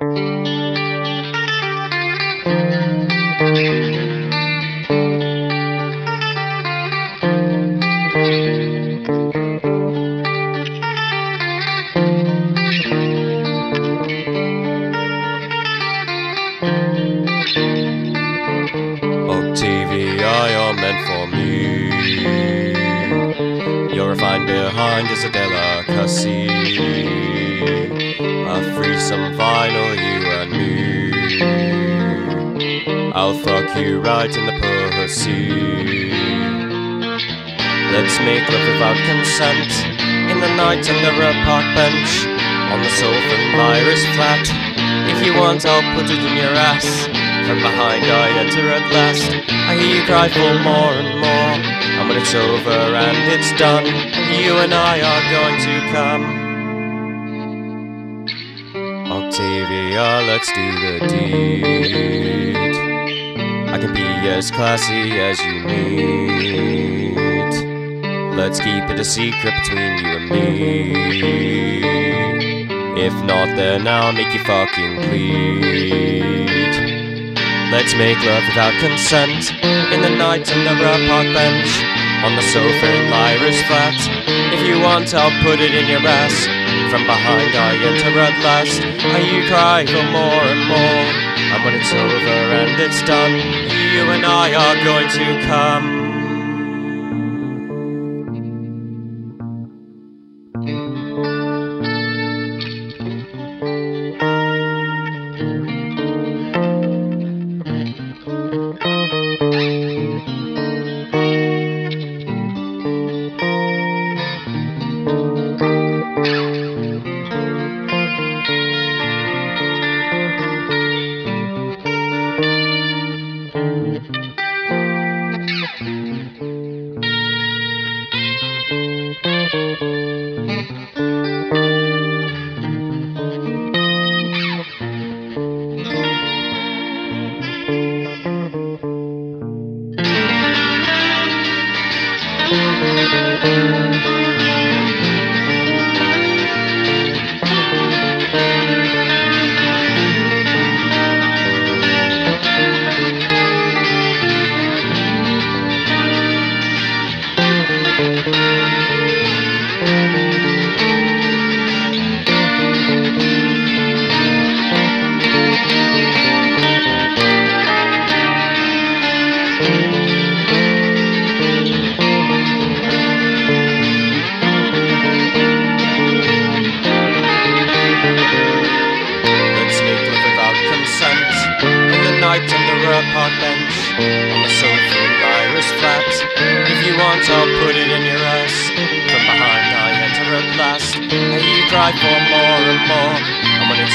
Octavia, refined behind is a delicacy. A threesome final, you and me. I'll fuck you right in the pussy. Let's make love without consent. In the night under a park bench. On the sofa and Lyra's flat. If you want, I'll put it in your ass. From behind I enter at last. I hear you cry for more and more. When it's over and it's done, you and I are going to come. Octavia, let's do the deed. I can be as classy as you need. Let's keep it a secret between you and me. If not, then I'll make you fucking bleed. Let's make love without consent in the night under a park bench on the sofa in Lyra's flat. If you want, I'll put it in your ass. From behind, I enter at last. And you cry for more and more. And when it's over and it's done, you and I are going to come. Let's make love without consent in the night under a park bench on the sofa in Lyra's flat. If you want, I'll put it in your ass. From behind, I enter at last. And you cry for more and more. And when it's